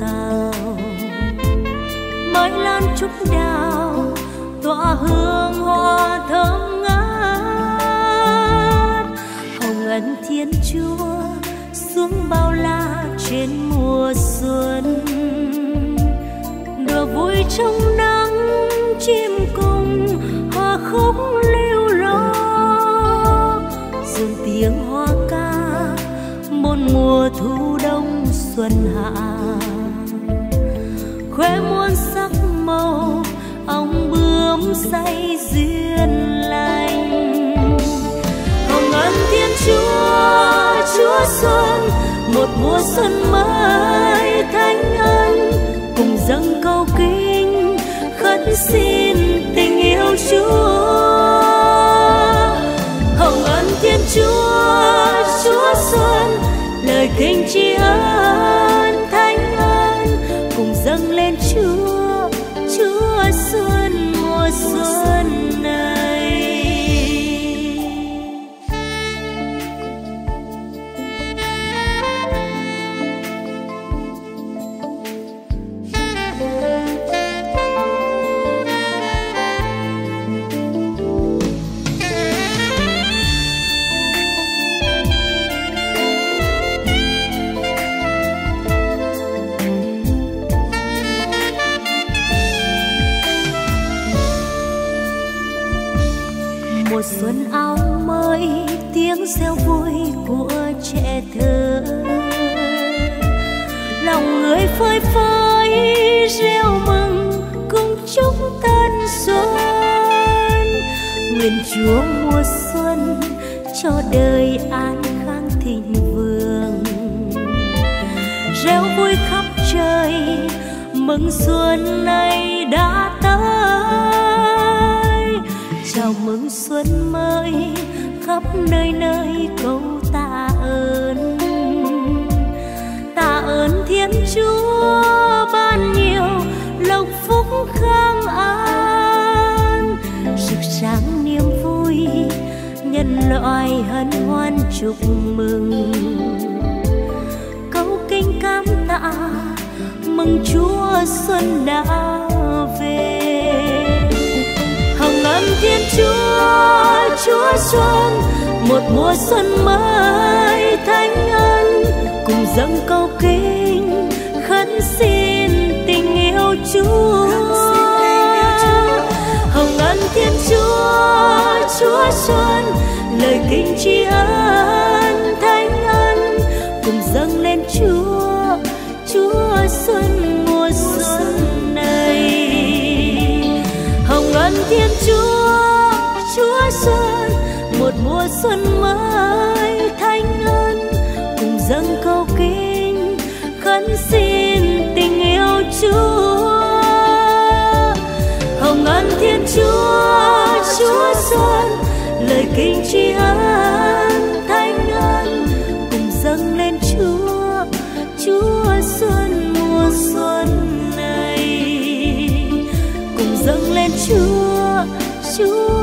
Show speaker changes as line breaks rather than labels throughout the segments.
tàu tạo lan trúc đào tỏa hương hoa thơm ngát. Hồng ân thiên chúa, xuống bao la trên mùa xuân. Đùa vui trong nắng, chim cùng hòa khúc lưu lo. Dường tiếng hoa ca, một mùa thu đông xuân hạ khoe muôn sắc màu, ong bướm say duyên lành. Hồng ân thiên chúa chúa xuân, một mùa xuân mới thánh ân, cùng dâng câu kinh, khấn xin tình yêu chúa. Hồng ân thiên chúa chúa xuân, lời kinh tri ân. Mùa xuân áo mới, tiếng reo vui của trẻ thơ. Lòng người phơi phới, reo mừng, cùng chúc tân xuân. Nguyện chúa mùa xuân cho đời an khang thịnh vượng. Reo vui khắp trời, mừng xuân nay đã tới chào mừng xuân mới khắp nơi nơi câu tạ ơn. Tạ ơn thiên chúa ban nhiều lộc phúc khang an. Rực sáng niềm vui, nhân loại hân hoan chúc mừng. Câu kinh cảm tạ, mừng chúa xuân đã về hồng thiên chúa chúa xuân, một mùa xuân mới thánh ân, cùng dâng câu kinh, khấn xin tình yêu chúa. Hồng ân thiên chúa chúa xuân, lời kinh tri ân thánh ân, cùng dâng lên chúa chúa xuân. Thiên chúa chúa xuân một mùa xuân mới thanh ân, cùng dâng câu kinh, khấn xin tình yêu chúa. Hồng ân thiên chúa chúa xuân lời kinh tri ân. Chúa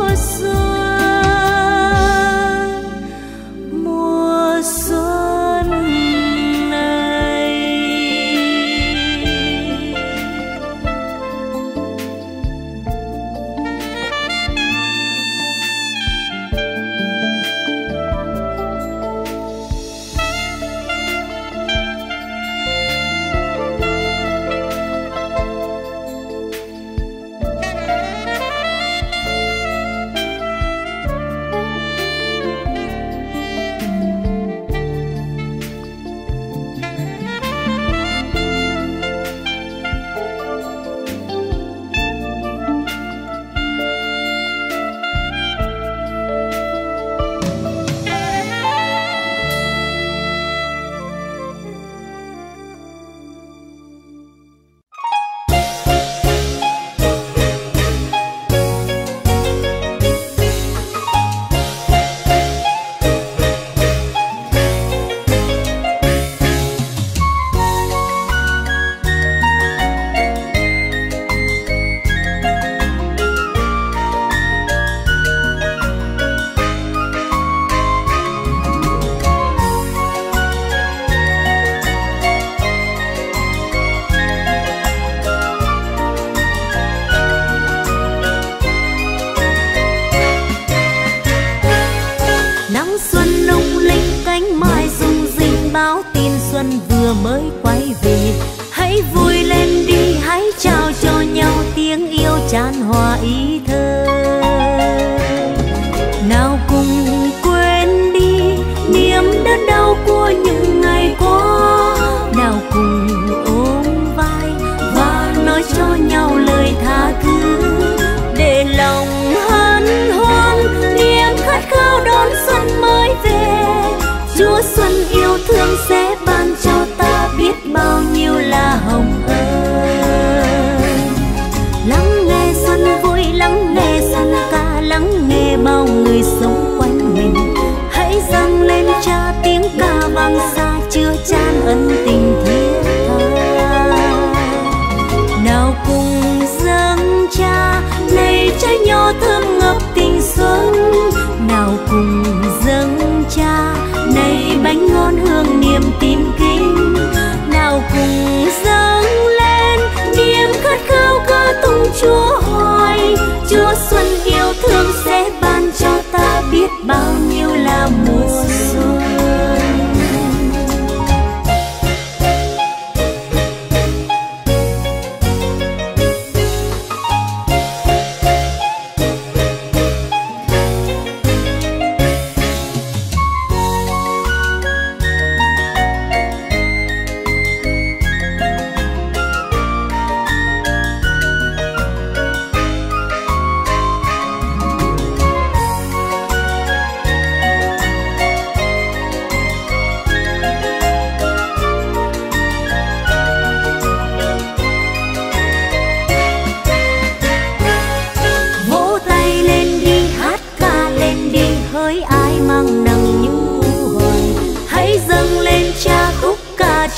说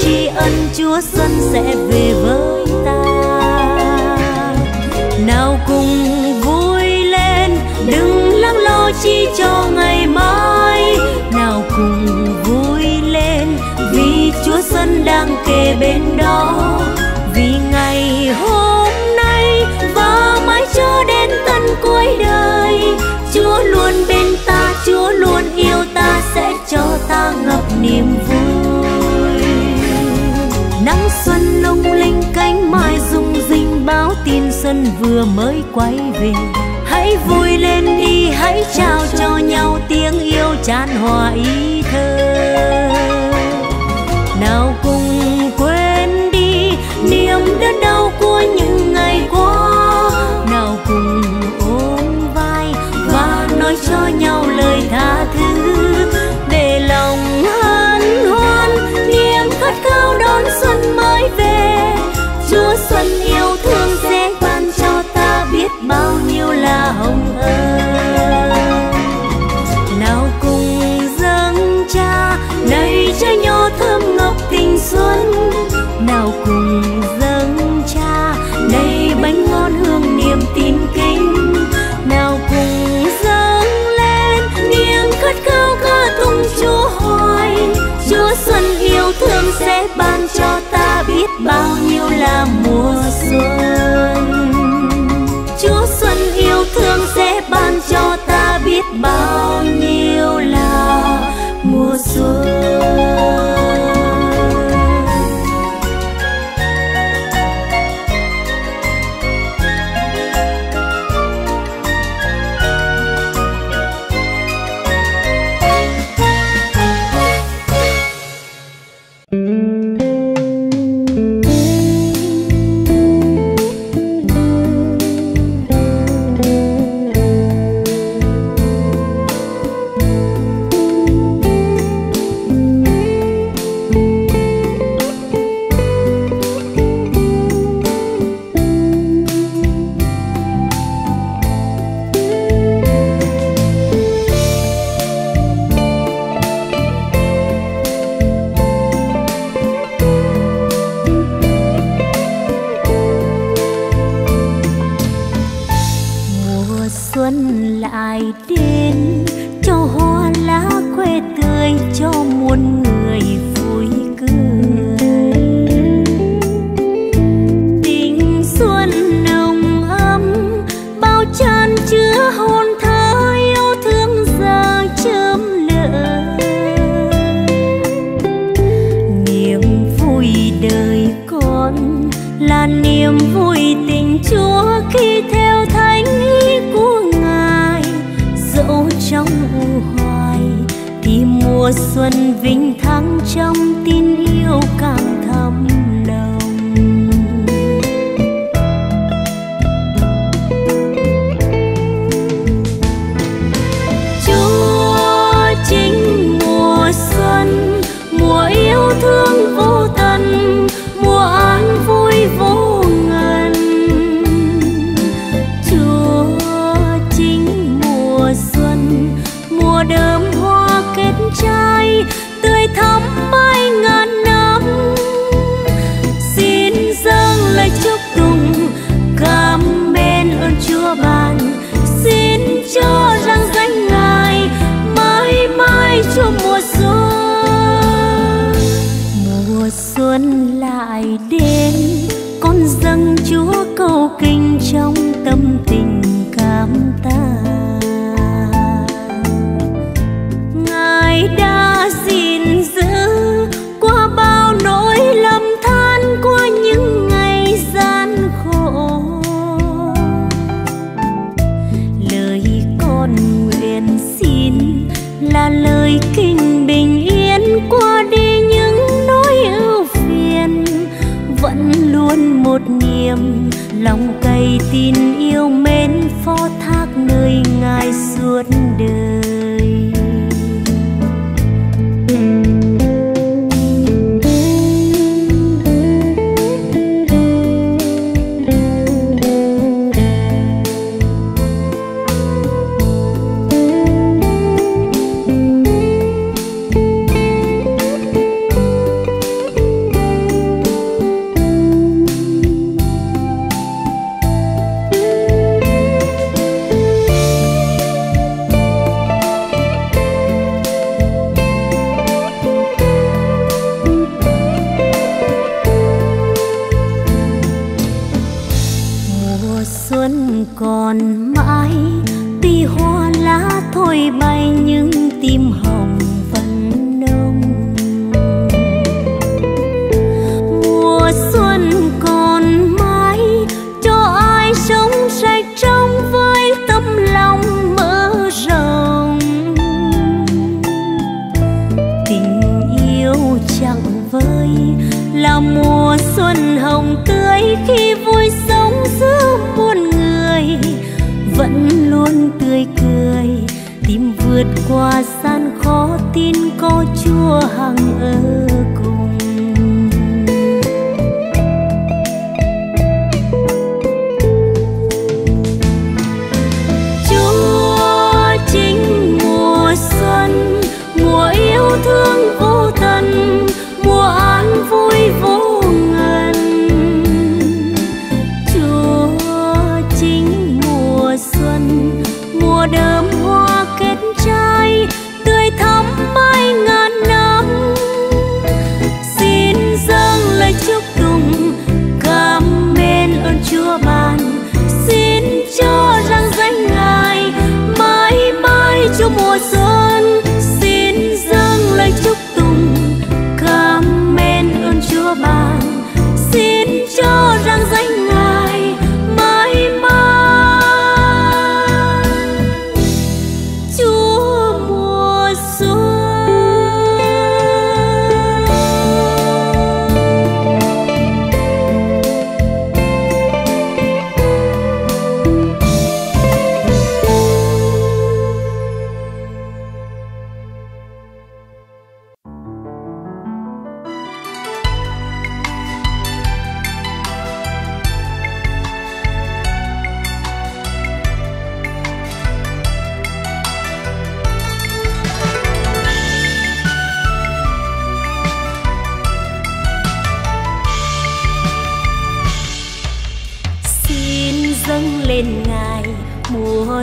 tri ân chúa xuân sẽ về với ta. Nào cùng vui lên, đừng lắng lo chi cho ngày mai. Nào cùng vui lên, vì chúa xuân đang kề bên đó. Vì ngày hôm nay và mãi cho đến tận cuối đời, chúa luôn bên ta, chúa luôn yêu ta, sẽ cho ta ngập niềm vui. tin xuân vừa mới quay về. Hãy vui lên đi, hãy trao cho nhau tiếng yêu tràn hòa ý thơ. biết bao nhiêu là mùa xuân. Chúa xuân yêu thương sẽ ban cho ta biết bao mùa xuân vinh thắng trong tin yêu càng vượt qua gian khó tin có chúa hằng ở. kết trái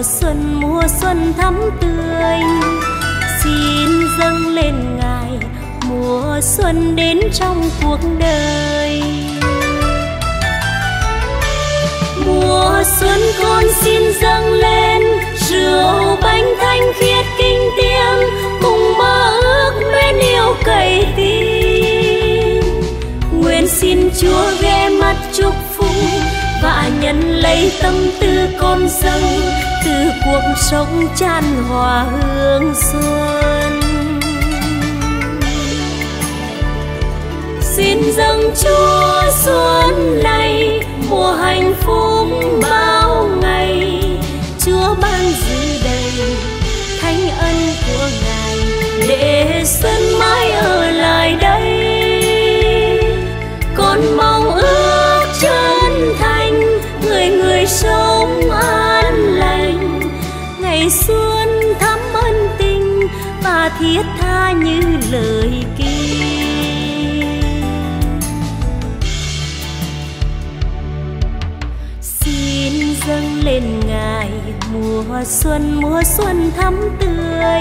xuân, mùa xuân thắm tươi. Xin dâng lên ngài, mùa xuân đến trong cuộc đời. Mùa xuân con xin dâng lên, rượu bánh thanh khiết kinh tiếng cùng mơ ước mến yêu cậy tin. Nguyện
xin chúa ghé
mắt chúc phúc và nhận lấy tâm tư con dâng từ cuộc sống chan hòa hương xuân. Xin dâng chúa xuân này, mùa hạnh phúc bao ngày. Chúa ban dư đầy thánh ân của ngài để xuân mãi ở lại đây. Lời kia. Xin dâng lên ngài mùa xuân mùa xuân thắm tươi.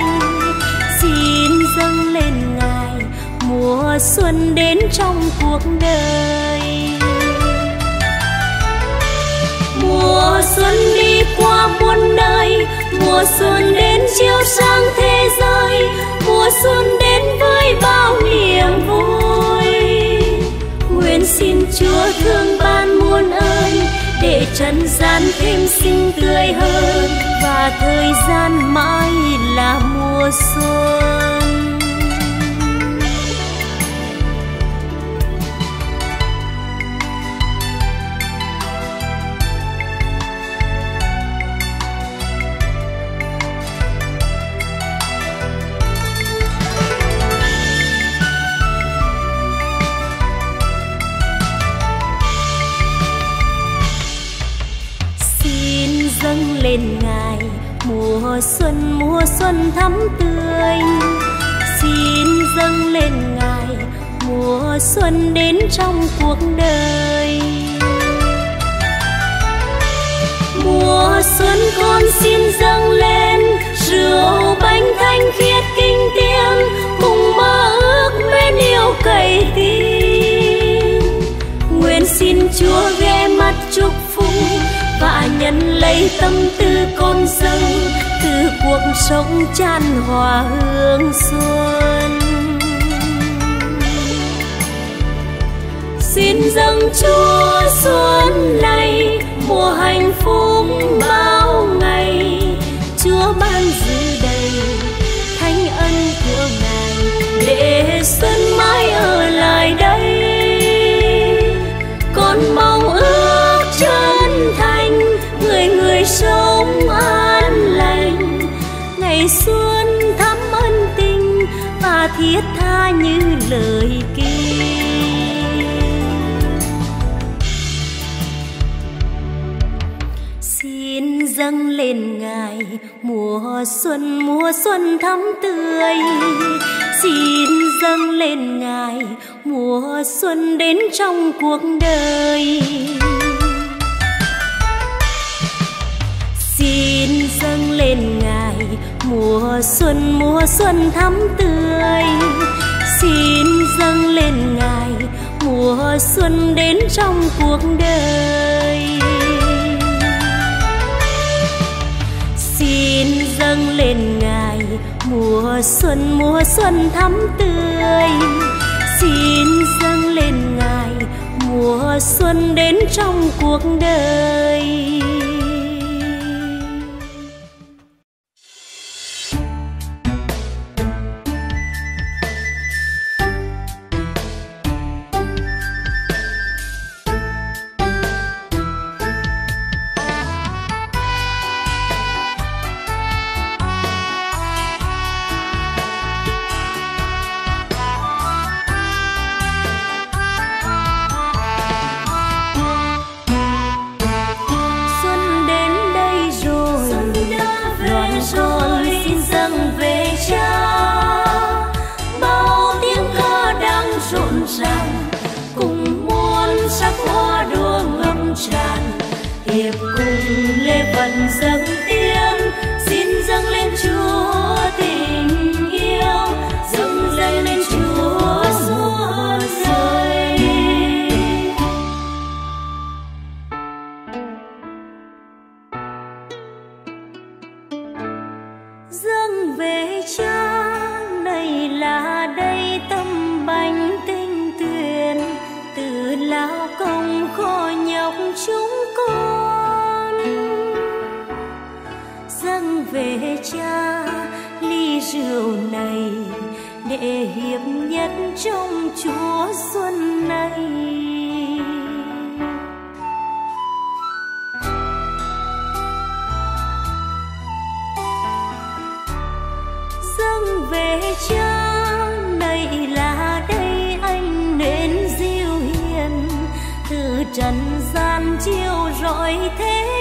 Xin dâng lên ngài mùa xuân đến trong cuộc đời. Mùa xuân đi qua muôn nơi mùa xuân đến chiếu sáng thế giới, mùa xuân đến với bao niềm vui. Nguyện xin chúa thương ban muôn ơn, để trần gian thêm xinh tươi hơn, và thời gian mãi là mùa xuân. Xuân thắm tươi. Xin dâng lên ngài, mùa xuân đến trong cuộc đời. Mùa xuân con xin dâng lên, rượu bánh thanh khiết kinh tiếng, cùng mơ ước mến yêu cậy tin. Nguyện xin chúa ghé mắt chúc phúc và nhận lấy tâm tư con dâng từ cuộc sống chan hòa hương xuân. Xin dâng chúa xuân này, mùa hạnh phúc bao ngày. Chúa ban dư đầy thánh ân của ngài, để xuân mãi ở lại. Đời kia. Xin dâng lên ngài mùa xuân mùa xuân thắm tươi. Xin dâng lên ngài mùa xuân đến trong cuộc đời. Xin dâng lên ngài mùa xuân mùa xuân thắm tươi xin dâng lên ngài, mùa xuân đến trong cuộc đời. Xin dâng lên ngài, mùa xuân mùa xuân thắm tươi. Xin dâng lên ngài, mùa xuân đến trong cuộc đời. về cha ly rượu này để hiệp nhất trong chúa xuân này. Dâng về cha, này là đây anh đến diêu hiền, từ trần gian chiêu rọi thế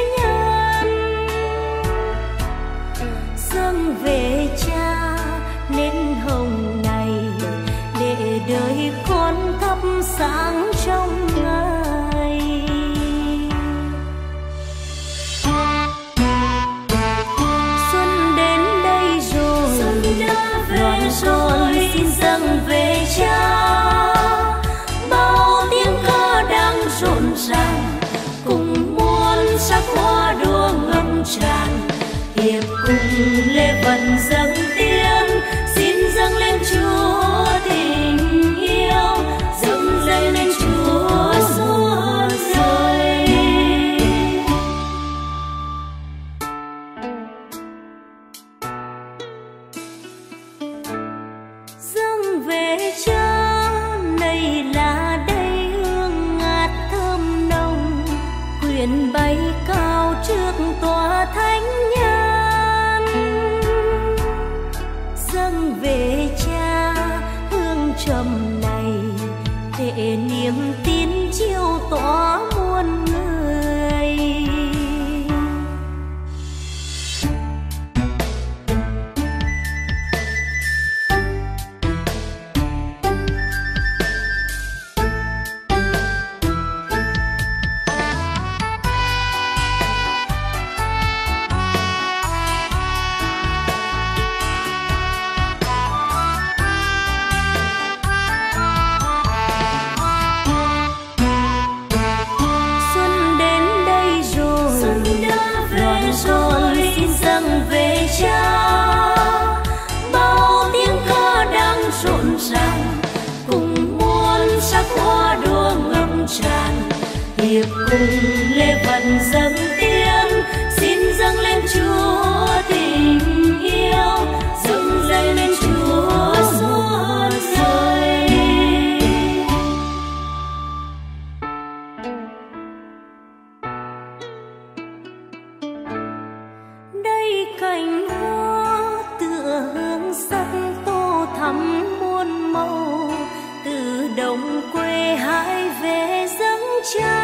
cùng lê phần dâng tiếng, xin dâng lên chúa tình yêu. Dâng dâng lên chúa son đời đây cành hoa tựa hương sắc tô thắm muôn màu, từ đồng quê hai về dâng cha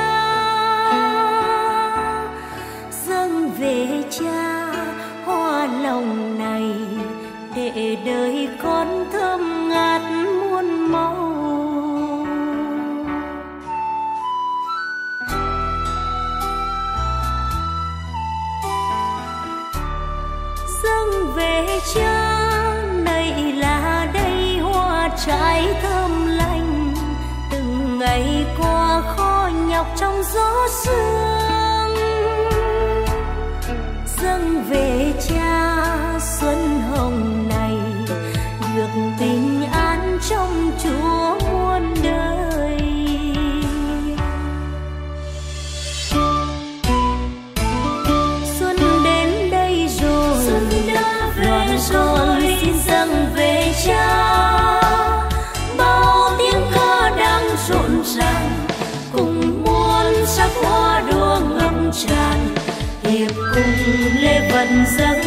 sương dâng về phật giấc